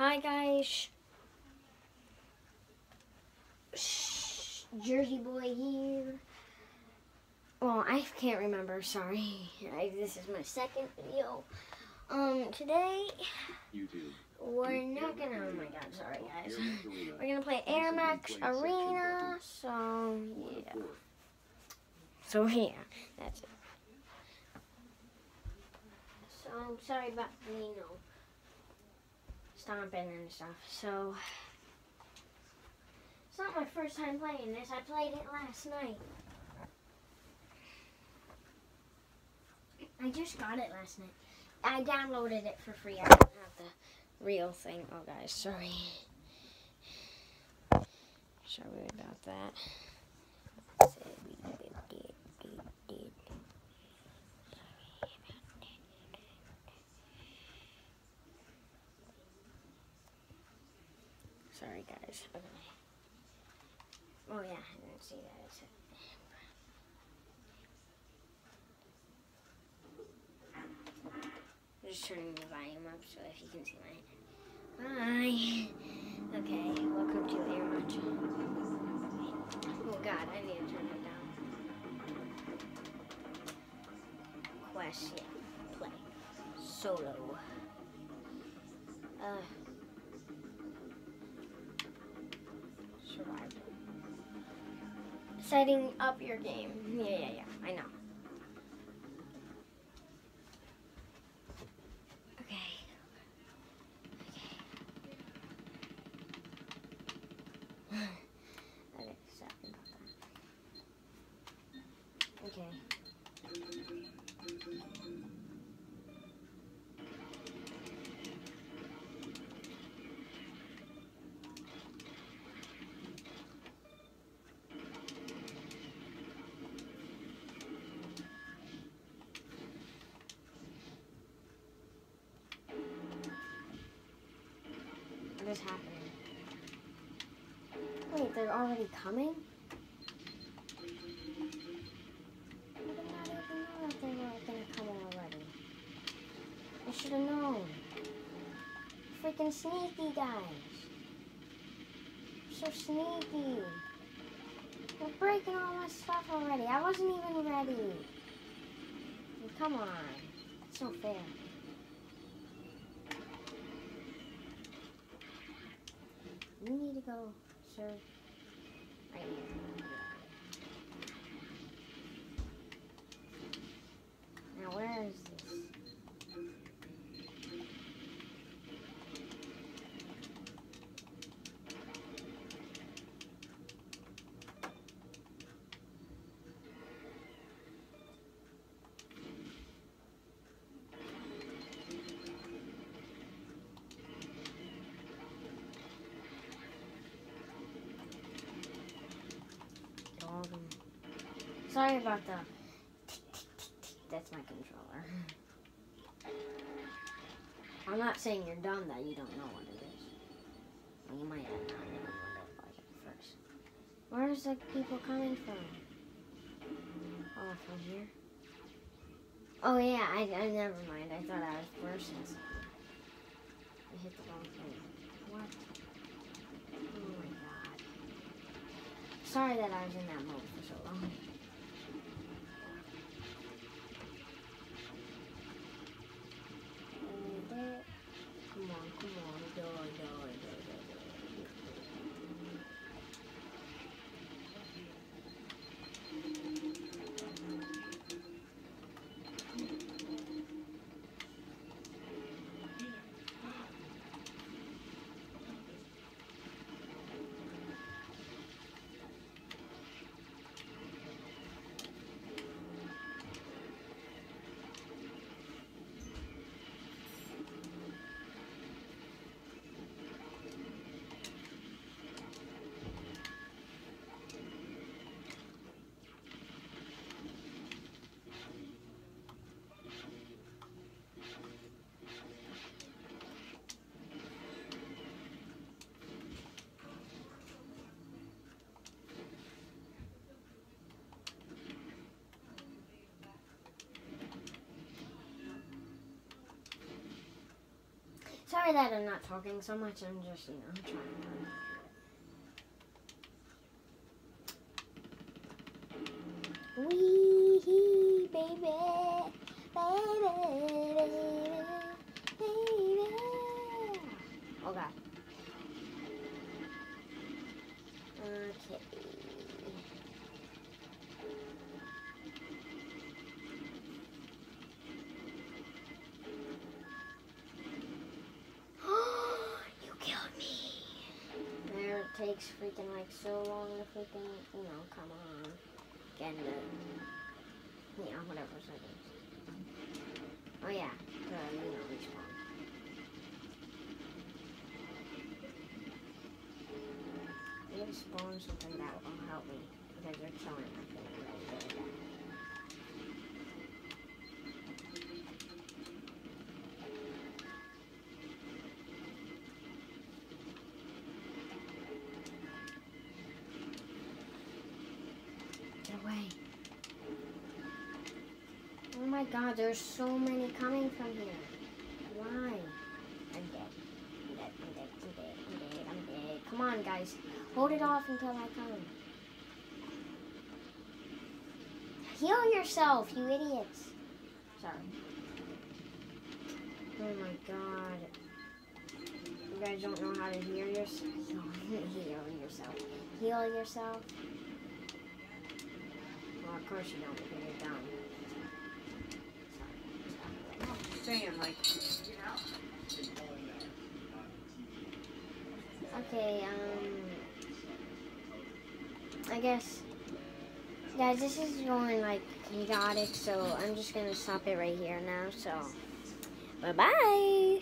Hi guys. Jersey boy here. Well, I can't remember. Sorry. I, this is my second video. Um, today we're not gonna. Oh my God, sorry guys. We're gonna play AirMech Arena. So yeah. So yeah, that's it. So I'm sorry about the you know stomping and stuff. So it's not my first time playing this. I played it last night. I just got it last night. I downloaded it for free. I don't have the real thing. Oh, guys, sorry. Sorry about that. Sorry, guys. Okay. Oh yeah, I didn't see that. I'm just turning the volume up so if you can see my. Hi. Okay, welcome to AirMech. Oh God, I need to turn it down. Quest, yeah, play solo. Uh. Setting up your game. Yeah, yeah, yeah. I know. Okay. Okay. okay, sorry about that. Okay. What is happening? Wait, they're already coming? I should have known. Freaking sneaky guys. So sneaky. They're breaking all my stuff already. I wasn't even ready. Come on. That's so fair. You need to go, sir. Right here. Now where is this? All them. Sorry about the. That's my controller. I'm not saying you're dumb that you don't know what it is. You might have not even wondered like at first. Where's the people coming from? Oh, from here? Oh yeah, I, I never mind. I thought I was something. I hit the wrong thing. What? Oh my god. Sorry that I was in that mode for so long. Come on, come on, die, die, die, die, die. Sorry that I'm not talking so much. I'm just, you know, trying to. Wee baby, baby, baby. Takes freaking like so long to freaking, you know, come on. Get the, you know, whatever settings. Oh yeah, the, you know, respawn. I need to spawn something that will help me because you're killing my Oh my god, there's so many coming from here. Why? I'm dead. I'm dead, I'm dead, I'm dead, I'm dead, I'm dead. Come on, guys. Hold it off until I come. Heal yourself, you idiots. Sorry. Oh my god. You guys don't know how to heal yourself. Heal yourself. Heal yourself. Well, of course you don't because you're dumb. saying like you know. Okay, um, I guess, guys, this is going like chaotic, so I'm just gonna stop it right here now. So, bye bye.